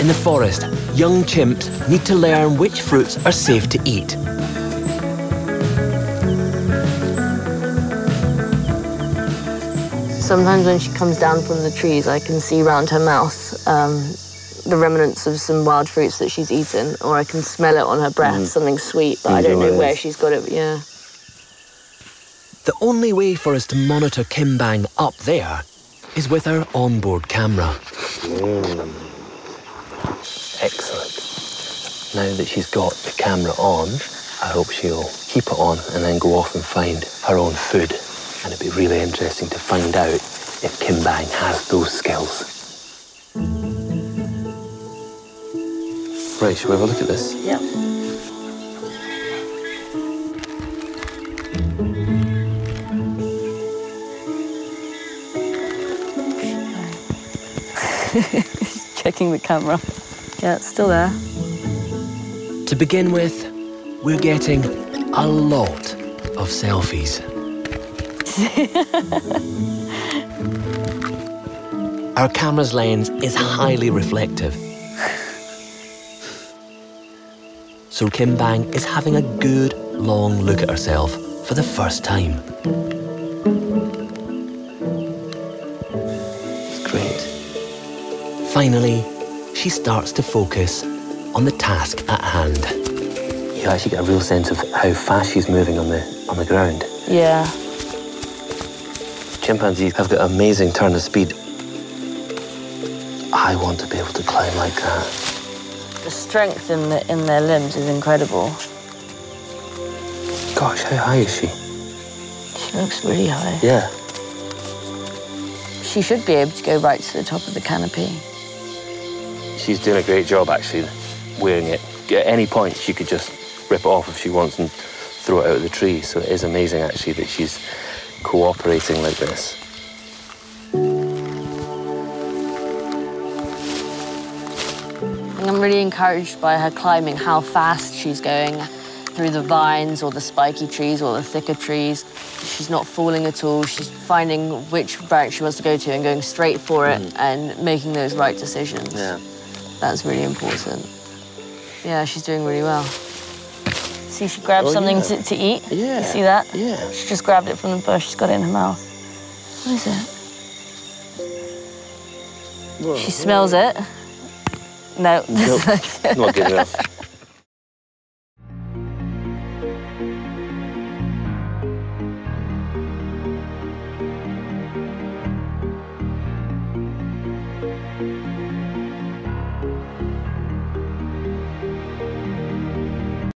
In the forest, young chimps need to learn which fruits are safe to eat. Sometimes when she comes down from the trees, I can see round her mouth um, the remnants of some wild fruits that she's eaten, or I can smell it on her breath, something sweet, but I don't know where she's got it. Yeah. The only way for us to monitor Kimbang up there is with our onboard camera. Excellent. Now that she's got the camera on, I hope she'll keep it on and then go off and find her own food. And it'd be really interesting to find out if Kimbang has those skills. Right, shall we have a look at this? Yeah. Checking the camera. Yeah, it's still there. To begin with, we're getting a lot of selfies. Our camera's lens is highly reflective. So Kimbang is having a good long look at herself for the first time. It's Great. Finally, she starts to focus on the task at hand. You actually get a real sense of how fast she's moving on the on the ground. Yeah. Chimpanzees have got amazing turn of speed. I want to be able to climb like that. The strength in, the, in their limbs is incredible. Gosh, how high is she? She looks really high. Yeah. She should be able to go right to the top of the canopy. She's doing a great job actually wearing it. At any point she could just rip it off if she wants and throw it out of the tree. So it is amazing actually that she's cooperating like this. I'm really encouraged by her climbing, how fast she's going through the vines or the spiky trees or the thicker trees. She's not falling at all. She's finding which branch she wants to go to and going straight for it mm. and making those right decisions. Yeah. That's really important. Yeah, she's doing really well. See, she grabbed Oh, something yeah. to, to eat. Yeah. You see that? Yeah. She just grabbed it from the bush. She's got it in her mouth. What is it? She smells it. No. Nope. Not good enough.